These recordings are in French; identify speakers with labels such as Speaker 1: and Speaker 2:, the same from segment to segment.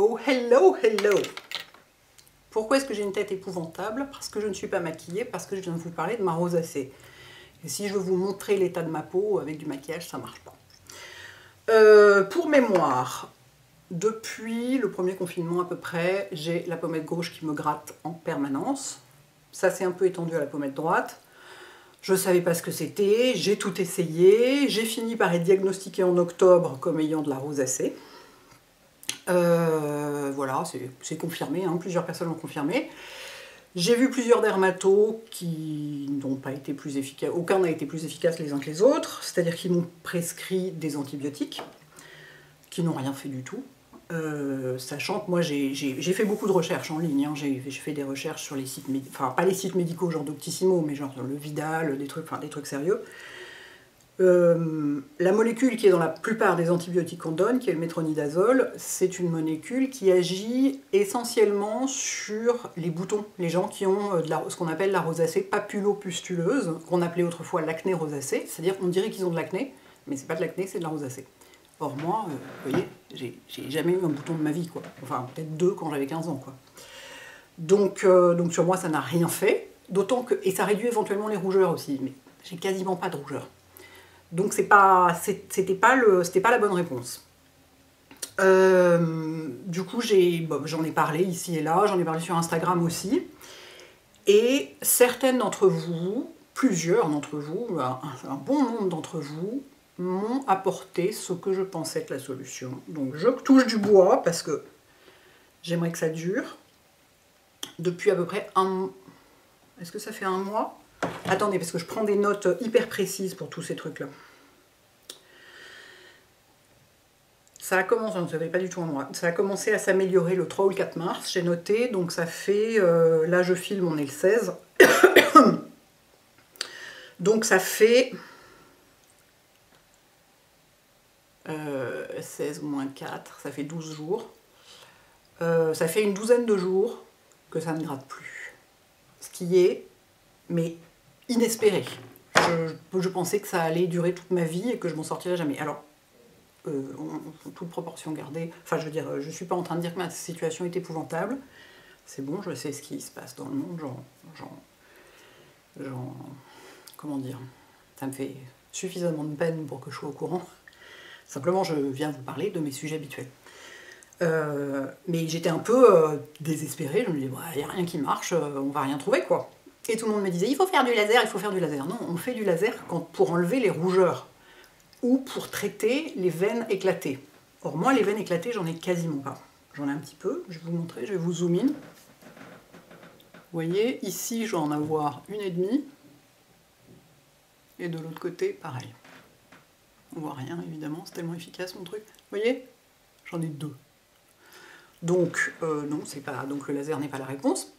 Speaker 1: Oh, hello, hello Pourquoi est-ce que j'ai une tête épouvantable? Parce que je ne suis pas maquillée, parce que je viens de vous parler de ma rosacée. Et si je veux vous montrer l'état de ma peau avec du maquillage, ça marche pas. Euh, pour mémoire, depuis le premier confinement à peu près, j'ai la pommette gauche qui me gratte en permanence. Ça s'est un peu étendu à la pommette droite. Je ne savais pas ce que c'était, j'ai tout essayé, j'ai fini par être diagnostiquée en octobre comme ayant de la rosacée. Euh, voilà, c'est confirmé, hein, plusieurs personnes l'ont confirmé. J'ai vu plusieurs dermatos qui n'ont pas été plus efficaces, aucun n'a été plus efficace les uns que les autres, c'est-à-dire qu'ils m'ont prescrit des antibiotiques, qui n'ont rien fait du tout. Euh, sachant que moi j'ai fait beaucoup de recherches en ligne, hein. j'ai fait des recherches sur les sites, enfin pas les sites médicaux genre Doctissimo, mais genre le Vidal, des trucs, enfin, des trucs sérieux. Euh, la molécule qui est dans la plupart des antibiotiques qu'on donne, qui est le métronidazole, c'est une molécule qui agit essentiellement sur les boutons, les gens qui ont euh, ce qu'on appelle la rosacée papulopustuleuse, qu'on appelait autrefois l'acné rosacée, c'est-à-dire qu'on dirait qu'ils ont de l'acné, mais c'est pas de l'acné, c'est de la rosacée. Or moi, euh, vous voyez, j'ai jamais eu un bouton de ma vie, quoi. Enfin, peut-être deux quand j'avais 15 ans, quoi. Donc, donc sur moi, ça n'a rien fait, d'autant que... Et ça réduit éventuellement les rougeurs aussi, mais j'ai quasiment pas de rougeurs. Donc c'est pas, c'était pas le, c'était pas la bonne réponse. Euh, du coup, j'en ai, parlé ici et là, j'en ai parlé sur Instagram aussi. Et certaines d'entre vous, plusieurs d'entre vous, un, bon nombre d'entre vous, m'ont apporté ce que je pensais être la solution. Donc je touche du bois parce que j'aimerais que ça dure. Depuis à peu près un... Est-ce que ça fait un mois? Attendez, parce que je prends des notes hyper précises pour tous ces trucs-là. Ça a commencé, ne savais pas du tout en moi, ça a commencé à s'améliorer le 3 ou le 4 mars, j'ai noté, donc ça fait, euh, là je filme, on est le 16. donc ça fait 16 euh, moins 4, ça fait 12 jours. Euh, ça fait une douzaine de jours que ça ne gratte plus. Ce qui est, mais inespéré. Je, pensais que ça allait durer toute ma vie et que je m'en sortirais jamais. Alors, euh, toute proportion gardée, enfin je veux dire, je suis pas en train de dire que ma situation est épouvantable. C'est bon, je sais ce qui se passe dans le monde, genre, comment dire, ça me fait suffisamment de peine pour que je sois au courant. Simplement, je viens vous parler de mes sujets habituels. Euh, mais j'étais un peu euh, désespérée, je me disais, il n'y a rien qui marche, on va rien trouver quoi. Et tout le monde me disait, il faut faire du laser, il faut faire du laser. Non, on fait du laser pour enlever les rougeurs ou pour traiter les veines éclatées. Or, moi, les veines éclatées, j'en ai quasiment pas. J'en ai un petit peu, je vais vous montrer, je vais vous zoom in. Vous voyez, ici, je vais en avoir une et demie. Et de l'autre côté, pareil. On voit rien, évidemment, c'est tellement efficace mon truc. Vous voyez J'en ai deux. Donc, euh, non, c'est pas, donc le laser n'est pas la réponse.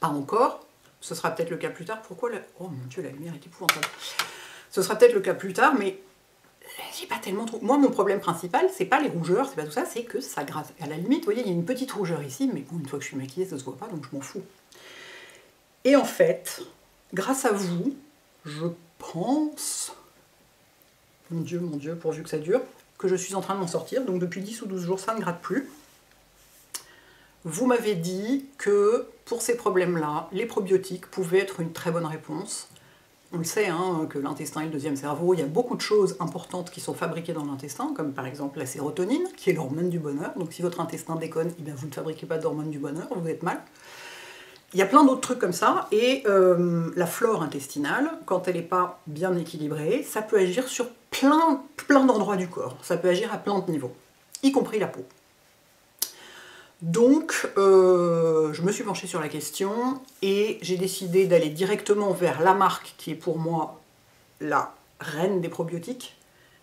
Speaker 1: Pas encore ce sera peut-être le cas plus tard. Pourquoi la... Oh mon dieu, la lumière est épouvantable. Ce sera peut-être le cas plus tard, mais j'ai pas tellement trop... Moi, mon problème principal, c'est pas les rougeurs, c'est pas tout ça, c'est que ça gratte. À la limite, vous voyez, il y a une petite rougeur ici, mais bon, une fois que je suis maquillée, ça se voit pas, donc je m'en fous. Et en fait, grâce à vous, je pense... Mon dieu, mon dieu, pourvu que ça dure, que je suis en train de m'en sortir. Donc depuis 10 ou 12 jours, ça ne gratte plus. Vous m'avez dit que pour ces problèmes-là, les probiotiques pouvaient être une très bonne réponse. On le sait, hein, que l'intestin est le deuxième cerveau. Il y a beaucoup de choses importantes qui sont fabriquées dans l'intestin, comme par exemple la sérotonine, qui est l'hormone du bonheur. Donc si votre intestin déconne, eh vous ne fabriquez pas d'hormone du bonheur, vous êtes mal. Il y a plein d'autres trucs comme ça, et euh, la flore intestinale, quand elle n'est pas bien équilibrée, ça peut agir sur plein, plein d'endroits du corps. Ça peut agir à plein de niveaux, y compris la peau. Donc, euh, je me suis penchée sur la question et j'ai décidé d'aller directement vers la marque qui est pour moi la reine des probiotiques,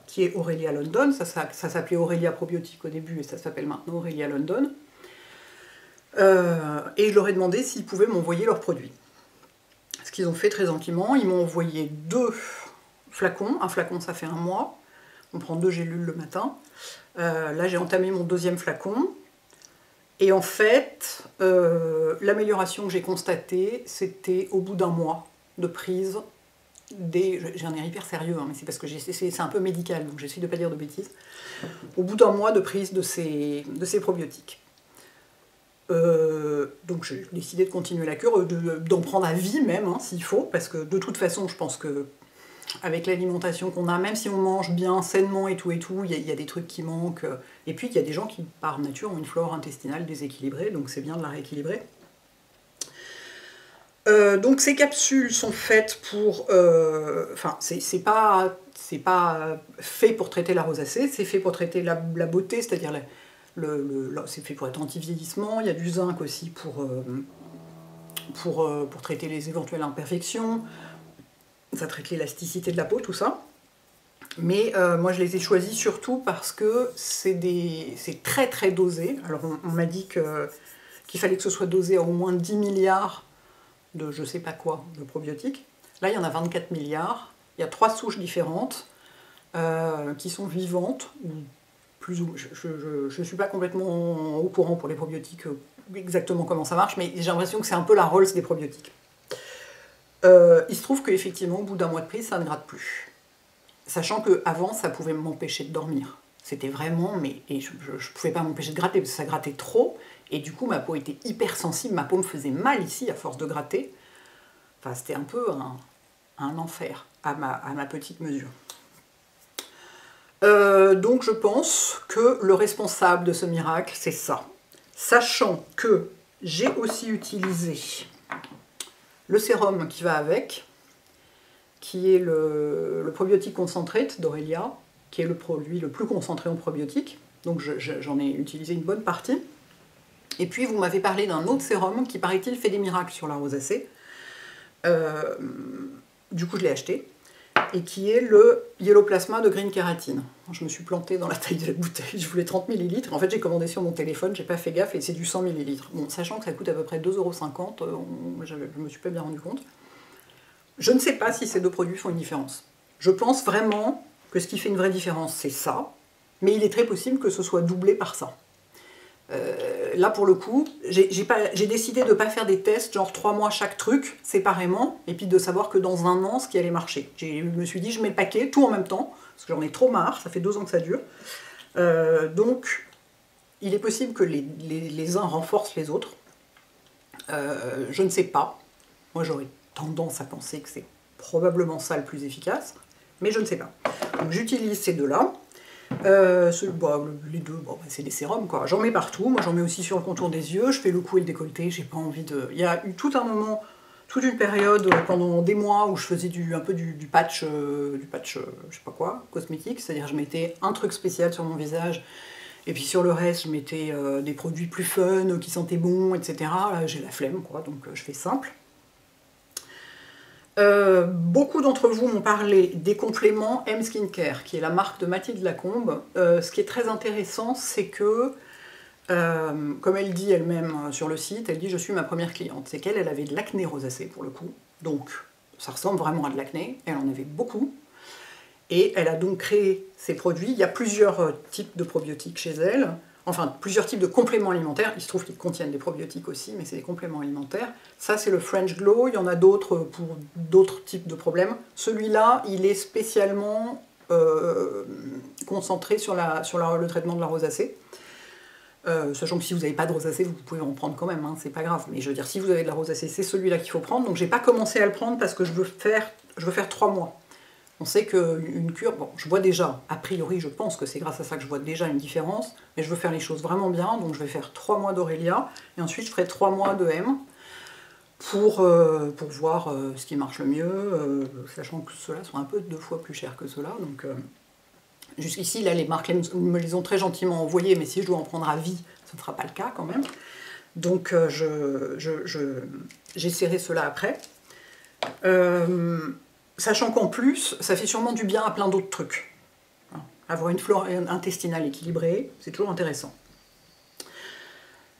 Speaker 1: qui est Aurelia London. Ça, s'appelait Aurelia Probiotique au début et ça s'appelle maintenant Aurelia London. Euh, et je leur ai demandé s'ils pouvaient m'envoyer leurs produits. Ce qu'ils ont fait très gentiment, ils m'ont envoyé deux flacons. Un flacon, ça fait un mois. On prend deux gélules le matin. Euh, là, j'ai entamé mon deuxième flacon. Et en fait, euh, l'amélioration que j'ai constatée, c'était au bout d'un mois de prise, des... J'ai un air hyper sérieux, hein, mais c'est parce que c'est un peu médical, donc j'essaie de ne pas dire de bêtises. Au bout d'un mois de prise de ces, probiotiques. Euh, donc j'ai décidé de continuer la cure, d'en prendre à vie même, hein, s'il faut, parce que de toute façon, je pense que avec l'alimentation qu'on a, même si on mange bien, sainement et tout et tout, il y, a des trucs qui manquent. Et puis il y a des gens qui, par nature, ont une flore intestinale déséquilibrée, donc c'est bien de la rééquilibrer. Euh, donc ces capsules sont faites pour... Euh, enfin, c'est pas, pas fait pour traiter la rosacée, c'est fait pour traiter la, beauté, c'est-à-dire c'est fait pour être anti-vieillissement, il y a du zinc aussi pour, euh, pour, pour traiter les éventuelles imperfections, ça traite l'élasticité de la peau, tout ça. Mais moi je les ai choisis surtout parce que c'est très très dosé. Alors on, m'a dit qu'il fallait que ce soit dosé à au moins 10 milliards de je sais pas quoi de probiotiques. Là, il y en a 24 milliards. Il y a trois souches différentes euh, qui sont vivantes, ou plus ou je ne suis pas complètement au courant pour les probiotiques euh, exactement comment ça marche, mais j'ai l'impression que c'est un peu la Rolls des probiotiques. Euh, il se trouve qu'effectivement, au bout d'un mois de prise, ça ne gratte plus. Sachant qu'avant, ça pouvait m'empêcher de dormir. C'était vraiment, mais je ne pouvais pas m'empêcher de gratter parce que ça grattait trop. Et du coup, ma peau était hyper sensible, ma peau me faisait mal ici à force de gratter. Enfin, c'était un peu un, enfer à ma, petite mesure. Euh, donc je pense que le responsable de ce miracle, c'est ça. Sachant que j'ai aussi utilisé le sérum qui va avec, qui est le, probiotique concentré d'Aurelia, qui est le produit le plus concentré en probiotiques. Donc j'en ai utilisé une bonne partie. Et puis vous m'avez parlé d'un autre sérum qui paraît-il fait des miracles sur la rosacée. Euh, du coup je l'ai acheté. Et qui est le Yellow Plasma de Green Keratine. Je me suis plantée dans la taille de la bouteille, je voulais 30 ml. En fait j'ai commandé sur mon téléphone, j'ai pas fait gaffe et c'est du 100 ml. Bon, sachant que ça coûte à peu près 2,50€, euh, je me suis pas bien rendu compte. Je ne sais pas si ces deux produits font une différence. Je pense vraiment que ce qui fait une vraie différence, c'est ça. Mais il est très possible que ce soit doublé par ça. Euh, là, pour le coup, j'ai décidé de ne pas faire des tests, genre trois mois chaque truc, séparément, et puis de savoir que dans un an, ce qui allait marcher. Je me suis dit, je mets le paquet, tout en même temps, parce que j'en ai trop marre, ça fait deux ans que ça dure. Euh, donc, il est possible que les, uns renforcent les autres. Euh, je ne sais pas. Moi, j'aurais tendance à penser que c'est probablement ça le plus efficace, mais je ne sais pas. Donc, j'utilise ces deux-là. Euh, bah, les deux, bah, c'est des sérums quoi. J'en mets partout. Moi j'en mets aussi sur le contour des yeux. Je fais le cou et le décolleté. J'ai pas envie de. Il y a eu tout un moment, toute une période pendant des mois où je faisais du, un peu du, patch, euh, du patch, euh, je sais pas quoi, cosmétique. C'est-à-dire je mettais un truc spécial sur mon visage. Et puis sur le reste, je mettais des produits plus fun, qui sentaient bon, etc. Là, j'ai la flemme, quoi, donc je fais simple. Euh, beaucoup d'entre vous m'ont parlé des compléments M Skincare, qui est la marque de Mathilde Lacombe. Euh, ce qui est très intéressant, c'est que, euh, comme elle dit elle-même sur le site, elle dit je suis ma première cliente. C'est qu'elle, elle avait de l'acné rosacée pour le coup. Donc, ça ressemble vraiment à de l'acné. Elle en avait beaucoup. Et elle a donc créé ces produits. Il y a plusieurs types de probiotiques chez elle enfin plusieurs types de compléments alimentaires. Il se trouve qu'ils contiennent des probiotiques aussi, mais c'est des compléments alimentaires. Ça, c'est le French Glow. Il y en a d'autres pour d'autres types de problèmes. Celui-là, il est spécialement euh, concentré sur, le traitement de la rosacée. Euh, sachant que si vous n'avez pas de rosacée, vous pouvez en prendre quand même, hein, c'est pas grave. Mais je veux dire, si vous avez de la rosacée, c'est celui-là qu'il faut prendre. Donc j'ai pas commencé à le prendre parce que je veux faire, je veux faire 3 mois. On sait qu'une cure, bon, je vois déjà, a priori, je pense que c'est grâce à ça que je vois déjà une différence, mais je veux faire les choses vraiment bien, donc je vais faire 3 mois d'Aurélia, et ensuite je ferai 3 mois de M pour, euh, voir euh, ce qui marche le mieux, euh, sachant que ceux-là sont un peu deux fois plus chers que ceux-là. Donc jusqu'ici, là, les marques me les ont très gentiment envoyés, mais si je dois en prendre à vie, ce ne sera pas le cas quand même. Donc je, j'essaierai cela après. Sachant qu'en plus, ça fait sûrement du bien à plein d'autres trucs. Avoir une flore intestinale équilibrée, c'est toujours intéressant.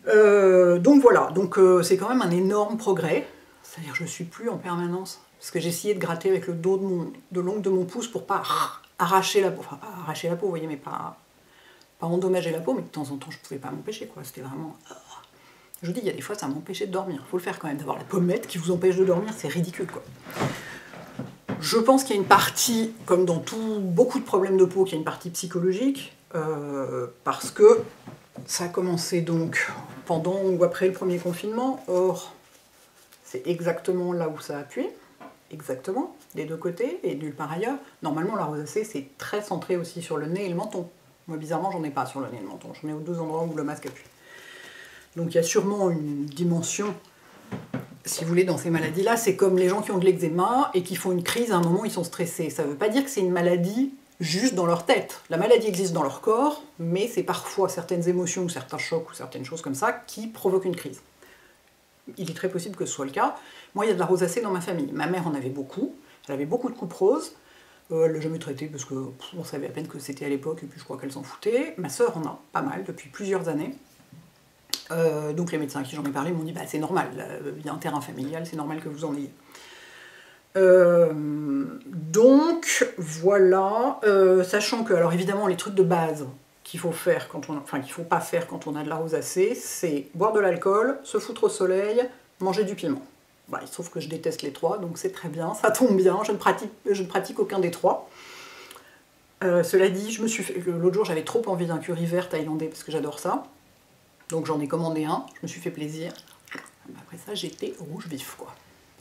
Speaker 1: Euh, donc voilà, donc euh, c'est quand même un énorme progrès. C'est-à-dire que je ne suis plus en permanence. Parce que j'ai essayé de gratter avec le dos de l'ongle de, mon pouce pour pas arracher la peau. Enfin, pas arracher la peau, vous voyez, mais pas, endommager la peau, mais de temps en temps, je ne pouvais pas m'empêcher. C'était vraiment... Ah. Je vous dis, il y a des fois, ça m'empêchait de dormir. Il faut le faire quand même, d'avoir la pommette qui vous empêche de dormir, c'est ridicule, quoi Je pense qu'il y a une partie, comme dans tout, beaucoup de problèmes de peau, qu'il y a une partie psychologique, euh, parce que ça a commencé donc pendant ou après le premier confinement. Or, c'est exactement là où ça appuie, exactement, des deux côtés et nulle part ailleurs. Normalement, la rosacée, c'est très centré aussi sur le nez et le menton. Moi, bizarrement, j'en ai pas sur le nez et le menton. J'en ai aux deux endroits où le masque appuie. Donc, il y a sûrement une dimension, si vous voulez, dans ces maladies-là. C'est comme les gens qui ont de l'eczéma et qui font une crise, à un moment, ils sont stressés. Ça ne veut pas dire que c'est une maladie juste dans leur tête. La maladie existe dans leur corps, mais c'est parfois certaines émotions certains chocs ou certaines choses comme ça qui provoquent une crise. Il est très possible que ce soit le cas. Moi, il y a de la rosacée dans ma famille. Ma mère en avait beaucoup. Elle avait beaucoup de coupes roses. Euh, elle l'a jamais traité parce qu'on savait à peine que c'était à l'époque et puis je crois qu'elle s'en foutait. Ma sœur en a pas mal depuis plusieurs années. Euh, donc les médecins à qui j'en ai parlé m'ont dit bah, c'est normal, il y a un terrain familial, c'est normal que vous en ayez. Euh, donc voilà, euh, sachant que, alors évidemment, les trucs de base qu'il faut faire quand on, enfin qu'il faut pas faire quand on a de la rosacée, c'est boire de l'alcool, se foutre au soleil, manger du piment. Bah, il trouve que je déteste les trois, donc c'est très bien, ça tombe bien, je ne pratique, je ne pratique aucun des trois. Euh, cela dit, je me suis fait, l'autre jour j'avais trop envie d'un curry vert thaïlandais parce que j'adore ça, donc j'en ai commandé un, je me suis fait plaisir. Après ça, j'étais rouge vif quoi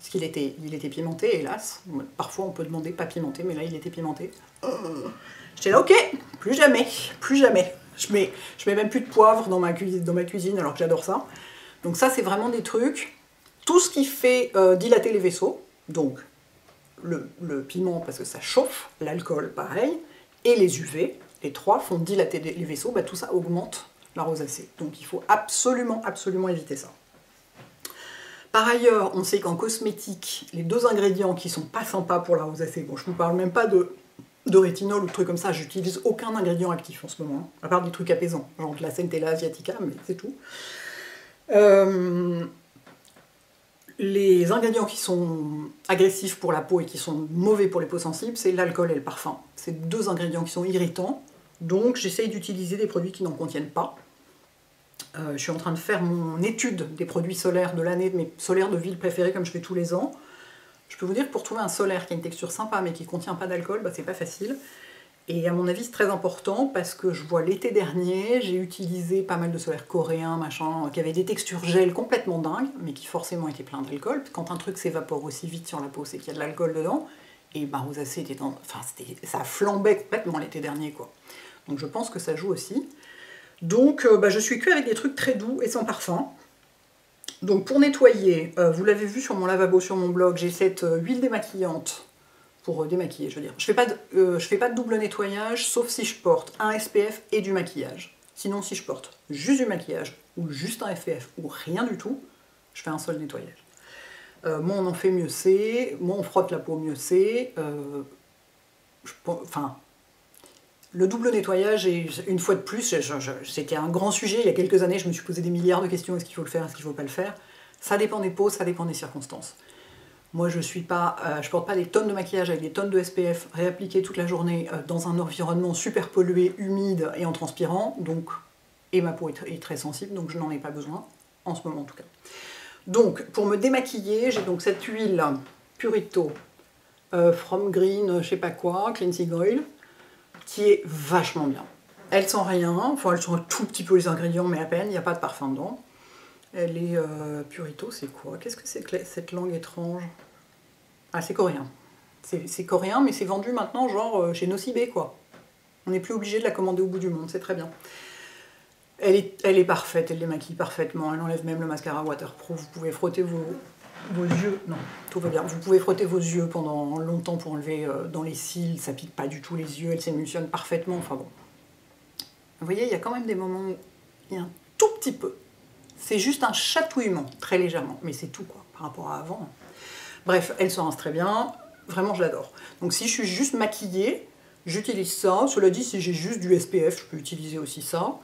Speaker 1: parce qu'il était, il était pimenté, hélas. Parfois on peut demander pas pimenté, mais là il était pimenté. J'étais là, ok, plus jamais, plus jamais. Je mets, je mets même plus de poivre dans ma, cuisine, alors que j'adore ça. Donc ça c'est vraiment des trucs. Tout ce qui fait euh, dilater les vaisseaux, donc le, le, piment parce que ça chauffe, l'alcool pareil, et les UV, les trois font dilater les vaisseaux, bah, tout ça augmente la rosacée. Donc il faut absolument, absolument éviter ça. Par ailleurs, on sait qu'en cosmétique, les deux ingrédients qui sont pas sympas pour la rosacée, bon, je ne vous parle même pas de, de rétinol ou de trucs comme ça, j'utilise aucun ingrédient actif en ce moment, à part des trucs apaisants, genre de la Centella asiatica, mais c'est tout. Euh, les ingrédients qui sont agressifs pour la peau et qui sont mauvais pour les peaux sensibles, c'est l'alcool et le parfum. C'est deux ingrédients qui sont irritants, donc j'essaye d'utiliser des produits qui n'en contiennent pas. Euh, je suis en train de faire mon étude des produits solaires de l'année, de mes solaires de ville préférés comme je fais tous les ans. Je peux vous dire que pour trouver un solaire qui a une texture sympa mais qui ne contient pas d'alcool, bah, c'est pas facile. Et à mon avis, c'est très important parce que je vois l'été dernier, j'ai utilisé pas mal de solaires coréens, machin, qui avaient des textures gel complètement dingues, mais qui forcément étaient pleins d'alcool. Quand un truc s'évapore aussi vite sur la peau, c'est qu'il y a de l'alcool dedans. Et bah, rosacée était enfin, ça flambait complètement l'été dernier, quoi. Donc je pense que ça joue aussi. Donc euh, bah, je suis que avec des trucs très doux et sans parfum. Donc pour nettoyer, euh, vous l'avez vu sur mon lavabo, sur mon blog, j'ai cette euh, huile démaquillante pour démaquiller, je veux dire. Je fais pas fais pas de double nettoyage, sauf si je porte un SPF et du maquillage. Sinon, si je porte juste du maquillage ou juste un SPF ou rien du tout, je fais un seul nettoyage. moins on en fait, mieux c'est. Moins on frotte la peau, mieux c'est. enfin, le double nettoyage, et une fois de plus, c'était un grand sujet. Il y a quelques années, je me suis posé des milliards de questions est-ce qu'il faut le faire, est-ce qu'il ne faut pas le faire? Ça dépend des peaux, ça dépend des circonstances. Moi, je suis euh, porte pas des tonnes de maquillage avec des tonnes de SPF réappliquées toute la journée euh, dans un environnement super pollué, humide et en transpirant. Et ma peau est, très sensible, donc je n'en ai pas besoin en ce moment en tout cas. Donc, pour me démaquiller, j'ai donc cette huile Purito euh, From Green, je sais pas quoi, cleansing oil qui est vachement bien. Elle sent rien, enfin elle sent un tout petit peu les ingrédients, mais à peine, il n'y a pas de parfum dedans. Elle est euh, purito, c'est quoi? Qu'est-ce que c'est que cette langue étrange? Ah, c'est coréen. C'est coréen, mais c'est vendu maintenant genre euh, chez Nocibé, quoi. On n'est plus obligé de la commander au bout du monde, c'est très bien. Elle est, elle est parfaite, elle les maquille parfaitement, elle enlève même le mascara waterproof. Vous pouvez frotter vos, vos yeux, non, tout va bien. Vous pouvez frotter vos yeux pendant longtemps pour enlever euh, dans les cils, ça pique pas du tout les yeux, elle s'émulsionne parfaitement, enfin bon. Vous voyez, il y a quand même des moments où il y a un tout petit peu. C'est juste un chatouillement, très légèrement, mais c'est tout quoi, par rapport à avant. Bref, elle se rince très bien, vraiment je l'adore. Donc si je suis juste maquillée, j'utilise ça. Cela dit, si j'ai juste du SPF, je peux utiliser aussi ça.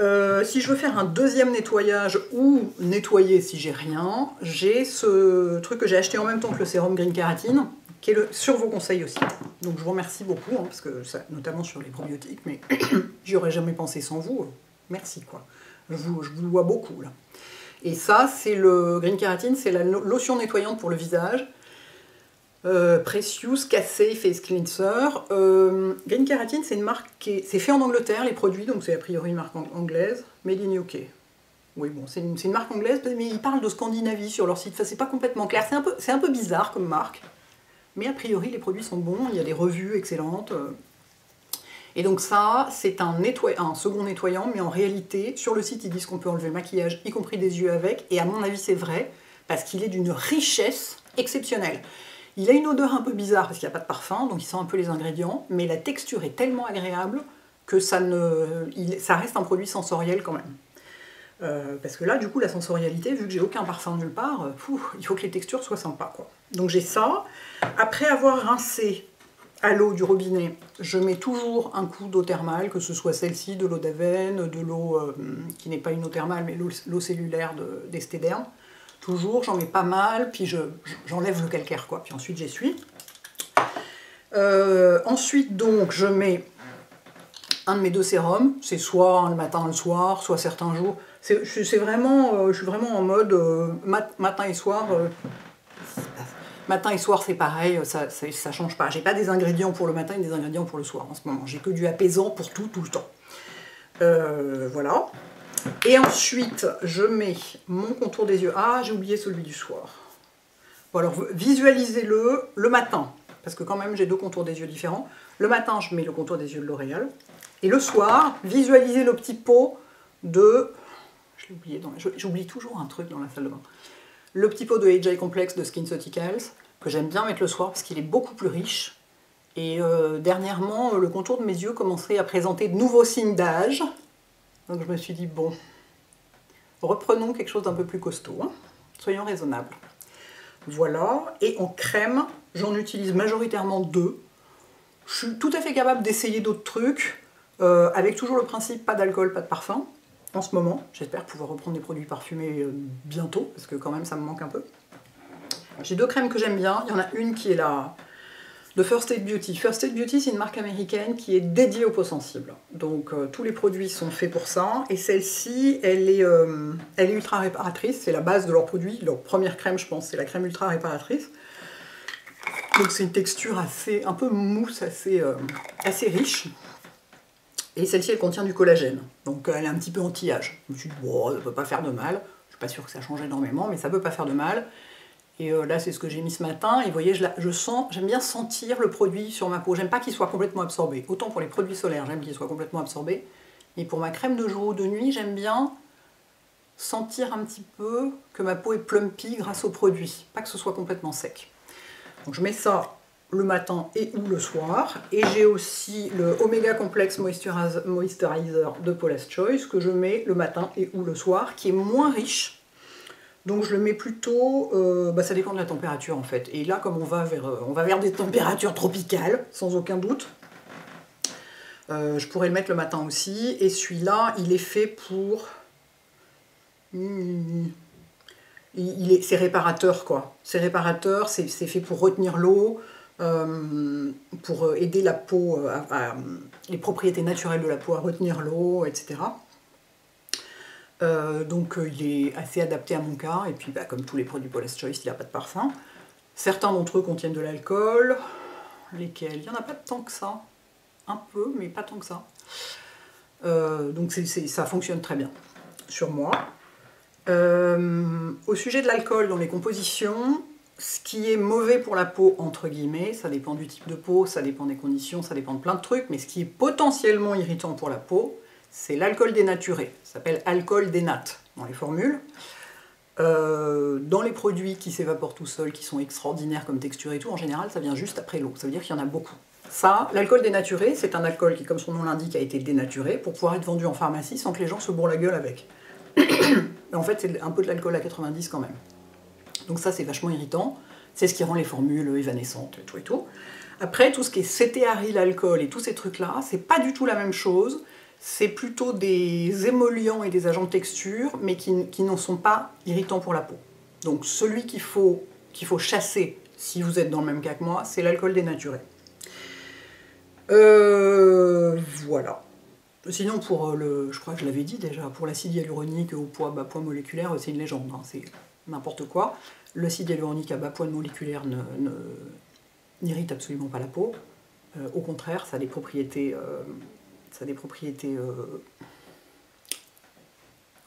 Speaker 1: Euh, si je veux faire un deuxième nettoyage ou nettoyer si j'ai rien, j'ai ce truc que j'ai acheté en même temps que le sérum Green Keratin, qui est le, sur vos conseils aussi. Donc je vous remercie beaucoup, hein, parce que notamment sur les probiotiques, mais j'y aurais jamais pensé sans vous. Merci quoi. Je vous, je vous vois beaucoup là. Et ça, c'est le Green Keratin, c'est la lotion nettoyante pour le visage. Euh, Precious, Cassé, Face Cleanser. Euh, Green Keratin, c'est une marque qui est, c'est fait en Angleterre, les produits, donc c'est a priori une marque anglaise, made in UK. Oui, bon, c'est une, marque anglaise, mais ils parlent de Scandinavie sur leur site. Enfin, c'est pas complètement clair. C'est un, peu, un peu bizarre comme marque. Mais a priori, les produits sont bons. Il y a des revues excellentes. Et donc ça, c'est un, un second nettoyant, mais en réalité, sur le site, ils disent qu'on peut enlever le maquillage, y compris des yeux avec. Et à mon avis, c'est vrai, parce qu'il est d'une richesse exceptionnelle. Il a une odeur un peu bizarre parce qu'il n'y a pas de parfum, donc il sent un peu les ingrédients, mais la texture est tellement agréable que ça, reste un produit sensoriel quand même. Euh, parce que là, du coup, la sensorialité, vu que j'ai aucun parfum nulle part, euh, il faut que les textures soient sympas. Quoi. Donc j'ai ça. Après avoir rincé à l'eau du robinet, je mets toujours un coup d'eau thermale, que ce soit celle-ci, de l'eau d'Aven, de l'eau euh, qui n'est pas une eau thermale, mais l'eau cellulaire d'Estéderm. Toujours, j'en mets pas mal, puis j'enlève le calcaire, quoi. Puis ensuite j'essuie. ensuite, donc, je mets un de mes deux sérums. C'est soit le matin, le soir, soit certains jours. C'est vraiment, euh, je suis vraiment en mode euh, matin et soir. Euh, matin et soir, c'est pareil, ça, ça, change pas. J'ai pas des ingrédients pour le matin et des ingrédients pour le soir en ce moment. J'ai que du apaisant pour tout, tout le temps. voilà. Et ensuite, je mets mon contour des yeux. Ah, j'ai oublié celui du soir. Bon, alors visualisez-le le matin, parce que quand même j'ai deux contours des yeux différents. Le matin, je mets le contour des yeux de L'Oréal. Et le soir, visualisez le petit pot de je oublié, j'oublie toujours un truc dans la salle de bain. Le petit pot de AJ Complex de SkinCeuticals, que j'aime bien mettre le soir parce qu'il est beaucoup plus riche. Et euh, dernièrement, le contour de mes yeux commençait à présenter de nouveaux signes d'âge. Donc je me suis dit, bon, reprenons quelque chose d'un peu plus costaud. Hein. Soyons raisonnables. Voilà. Et en crème, j'en utilise majoritairement deux. Je suis tout à fait capable d'essayer d'autres trucs, euh, avec toujours le principe pas d'alcool, pas de parfum en ce moment. J'espère pouvoir reprendre des produits parfumés euh, bientôt, parce que quand même ça me manque un peu. J'ai deux crèmes que j'aime bien. Il y en a une qui est la de First Aid Beauty. First Aid Beauty, c'est une marque américaine qui est dédiée aux peaux sensibles. Donc euh, tous les produits sont faits pour ça. Et celle-ci, elle, est, euh, elle est ultra réparatrice. C'est la base de leurs produits. Leur première crème, je pense, c'est la crème ultra réparatrice. Donc c'est une texture assez, un peu mousse, assez, assez riche. Et celle-ci, elle contient du collagène. Donc elle est un petit peu anti-âge. Je me suis dit, bon, ça peut pas faire de mal. Je suis pas sûre que ça change énormément, mais ça peut pas faire de mal. Et euh, là, c'est ce que j'ai mis ce matin. Et vous voyez, je, j'aime bien sentir le produit sur ma peau. J'aime pas qu'il soit complètement absorbé. Autant pour les produits solaires, j'aime qu'il soit complètement absorbé. Mais pour ma crème de jour ou de nuit, j'aime bien sentir un petit peu que ma peau est plumpy grâce au produit. Pas que ce soit complètement sec. Donc je mets ça le matin et ou le soir. Et j'ai aussi le Omega Complex Moisturizer de Paula's Choice que je mets le matin et ou le soir, qui est moins riche. Donc je le mets plutôt, euh, bah, ça dépend de la température en fait. Et là, comme on va vers, euh, on va vers des températures tropicales, sans aucun doute, euh, je pourrais le mettre le matin aussi. Et celui-là, il est fait pour... il est, c'est réparateur quoi. C'est réparateur, c'est fait pour retenir l'eau, pour aider la peau, à, les propriétés naturelles de la peau à retenir l'eau, etc. Euh, donc il est assez adapté à mon cas, et puis bah, comme tous les produits Paula's Choice, il n'y a pas de parfum. Certains d'entre eux contiennent de l'alcool, lesquels? Il n'y en a pas tant que ça, un peu, mais pas tant que ça. donc ça fonctionne très bien sur moi. au sujet de l'alcool dans les compositions, ce qui est mauvais pour la peau, entre guillemets, ça dépend du type de peau, ça dépend des conditions, ça dépend de plein de trucs, mais ce qui est potentiellement irritant pour la peau, c'est l'alcool dénaturé. Ça s'appelle alcool dénate dans les formules. Euh, dans les produits qui s'évaporent tout seuls, qui sont extraordinaires comme texture et tout, en général, ça vient juste après l'eau. Ça veut dire qu'il y en a beaucoup. Ça, l'alcool dénaturé, c'est un alcool qui, comme son nom l'indique, a été dénaturé pour pouvoir être vendu en pharmacie sans que les gens se bourrent la gueule avec. en fait, c'est un peu de l'alcool à 90 quand même. Donc ça, c'est vachement irritant. C'est ce qui rend les formules évanescentes et tout et tout. Après, tout ce qui est cétéaryl alcool et tous ces trucs-là, c'est pas du tout la même chose. C'est plutôt des émollients et des agents de texture, mais qui, n'en sont pas irritants pour la peau. Donc celui qu'il faut, chasser, si vous êtes dans le même cas que moi, c'est l'alcool dénaturé. Euh, voilà. Sinon, pour le, je crois que je l'avais dit déjà, pour l'acide hyaluronique au poids bas poids moléculaire, c'est une légende. Hein. c'est n'importe quoi. L'acide hyaluronique à bas poids moléculaire n'irrite absolument pas la peau. Euh, au contraire, ça a des propriétés, euh, ça a des propriétés euh,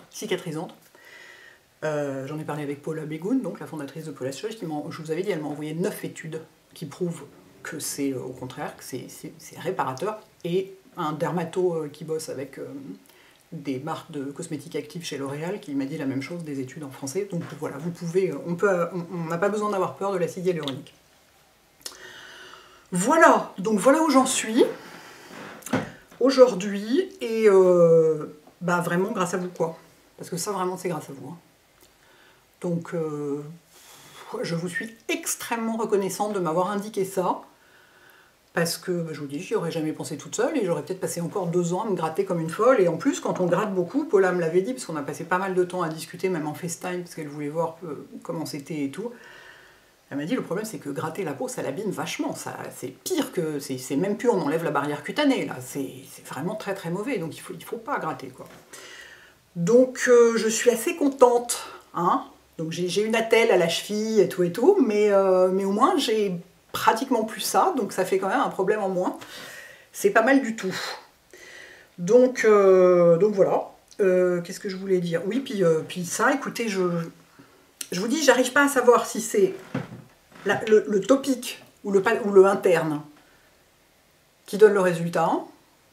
Speaker 1: cicatrisantes. J'en ai parlé avec Paula Begoun, donc la fondatrice de Paula Church, qui je vous avais dit, elle m'a envoyé 9 études qui prouvent que c'est au contraire, que c'est réparateur, et un dermato qui bosse avec des marques de cosmétiques actifs chez L'Oréal qui m'a dit la même chose des études en français. Donc voilà, vous pouvez, on peut, on n'a pas besoin d'avoir peur de l'acide hyaluronique. Voilà, donc voilà où j'en suis aujourd'hui et euh, bah vraiment grâce à vous quoi. Parce que ça vraiment c'est grâce à vous. Hein. Donc euh, je vous suis extrêmement reconnaissante de m'avoir indiqué ça parce que bah, je vous dis, j'y aurais jamais pensé toute seule et j'aurais peut-être passé encore deux ans à me gratter comme une folle. Et en plus, quand on gratte beaucoup, Paula me l'avait dit, parce qu'on a passé pas mal de temps à discuter, même en FaceTime, parce qu'elle voulait voir euh, comment c'était et tout. Elle m'a dit, le problème c'est que gratter la peau, ça l'abîme vachement. Ça, c'est pire que. C'est même plus on enlève la barrière cutanée, là. C'est vraiment très très mauvais, donc il faut, il faut pas gratter, quoi. Donc euh, je suis assez contente, hein. Donc j'ai une attelle à la cheville et tout et tout, mais, euh, mais au moins j'ai pratiquement plus ça, donc ça fait quand même un problème en moins. C'est pas mal du tout. Donc, euh, donc voilà. Qu'est-ce que je voulais dire? Oui, puis, puis ça, écoutez, je, je vous dis, j'arrive pas à savoir si c'est le, topique ou le, le interne qui donne le résultat,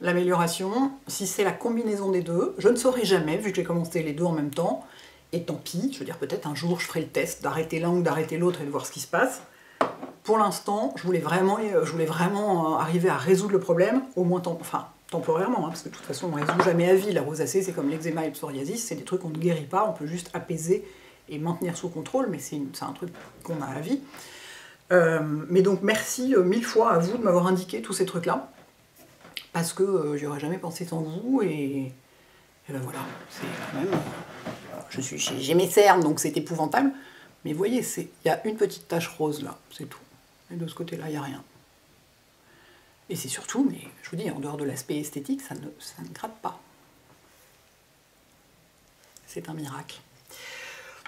Speaker 1: l'amélioration, si c'est la combinaison des deux. Je ne saurais jamais, vu que j'ai commencé les deux en même temps. Et tant pis, je veux dire, peut-être un jour je ferai le test d'arrêter l'un ou d'arrêter l'autre et de voir ce qui se passe pour l'instant, je voulais vraiment, euh, arriver à résoudre le problème, au moins temporairement, hein, parce que de toute façon, on ne résout jamais à vie. La rosacée, c'est comme l'eczéma et le psoriasis, c'est des trucs qu'on ne guérit pas, on peut juste apaiser et maintenir sous contrôle, mais c'est un truc qu'on a à vie. Euh, mais donc, merci mille fois à vous de m'avoir indiqué tous ces trucs-là, parce que j'y aurais jamais pensé sans vous, et, et ben voilà, c'est quand même... Je suis, j'ai mes cernes, donc c'est épouvantable, mais vous voyez, il y a une petite tache rose là, c'est tout. Et de ce côté-là, il n'y a rien. Et c'est surtout, mais je vous dis, en dehors de l'aspect esthétique, ça ne, ça ne gratte pas. C'est un miracle.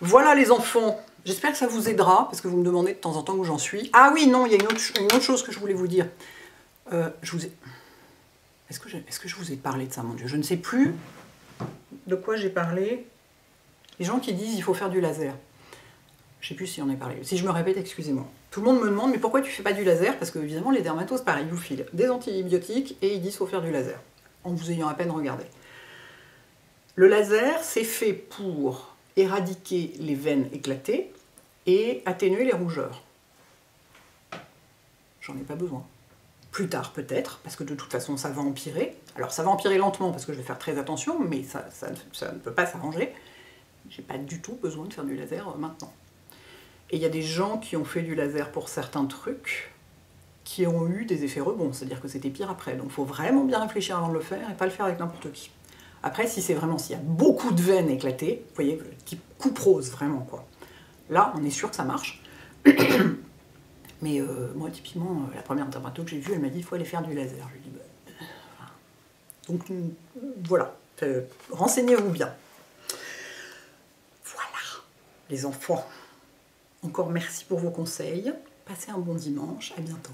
Speaker 1: Voilà les enfants, j'espère que ça vous aidera, parce que vous me demandez de temps en temps où j'en suis. Ah oui, non, il y a une autre, chose que je voulais vous dire. Euh, je vous Est-ce que, est que je vous ai parlé de ça, mon Dieu? Je ne sais plus de quoi j'ai parlé? Les gens qui disent qu'il faut faire du laser. Je sais plus si on est parlé. Si je me répète, excusez-moi. Tout le monde me demande, mais pourquoi tu fais pas du laser? Parce que, évidemment, les dermatos, pareil, ils vous filent des antibiotiques et ils disent qu'il faut faire du laser, en vous ayant à peine regardé. Le laser, c'est fait pour éradiquer les veines éclatées et atténuer les rougeurs. J'en ai pas besoin. Plus tard, peut-être, parce que de toute façon, ça va empirer. Alors, ça va empirer lentement, parce que je vais faire très attention, mais ça, ne peut pas s'arranger. J'ai pas du tout besoin de faire du laser maintenant. Et il y a des gens qui ont fait du laser pour certains trucs qui ont eu des effets rebonds, c'est-à-dire que c'était pire après. Donc il faut vraiment bien réfléchir avant de le faire et pas le faire avec n'importe qui. Après, si c'est vraiment, s'il y a beaucoup de veines éclatées, vous voyez, type coupe rose, vraiment, quoi. Là, on est sûr que ça marche. Mais euh, moi, typiquement, euh, la première interprète que j'ai vue, elle m'a dit il faut aller faire du laser. Je lui ai dit bah, Donc voilà, renseignez-vous bien. Voilà, les enfants. Encore merci pour vos conseils. Passez un bon dimanche. À bientôt.